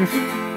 Mm-hmm.